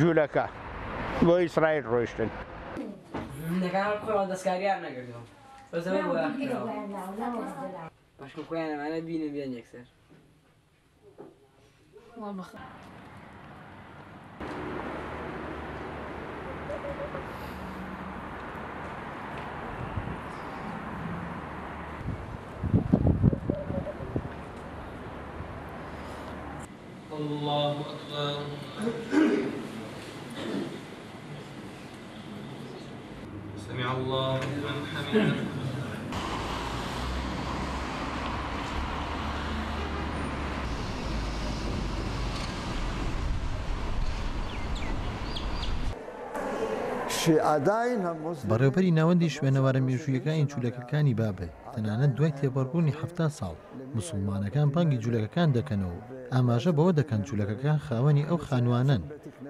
جولەکە بۆ ئیسرائیل ڕۆیشتن. بەڕێوبەری ناوەندی شوێنەوارە مێژوویەکانی چولەکەکانی بابل تەنانەت دوای تێپەڕبوونی حەفتا ساڵ موسڵمانەکان بانگی جولەکەکان دەکەن و ئاماژە بەوە دەکەن جولەکەکان خاوەنی ئەو خانوانەن،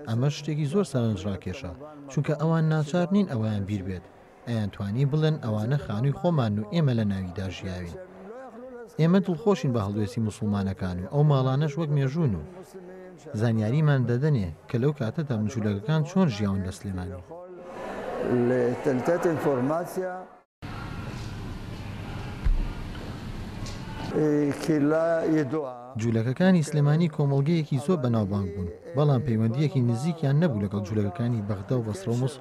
ئەمەش شتێکی زۆر سەرنجڕاکێشە، چونکە ئەوان ناچار نین ئەوەیان بیر بێت، ئەیانتوانی بڵێن ئەوانە خانووی خۆمانن و ئێمە لەناویدا ژیاوین. ئێمە دڵخۆشین بە هەڵوێستی موسڵمانەکان و ئەو ماڵانەش وەک مێژوون و زانیاریمان دەدەنێ کە لەو کاتەدا جولەکەکان چۆن ژیاون لە سلێمانی. جولەکەکانی سلێمانی کۆمەڵگەیەکی زۆر بەناوبانگ بوون بەڵام پەیوەندیەکی نزیکیان نەبوو لەگەڵ جولەکەکانی بەغدا و بەسڕە و موسڵ.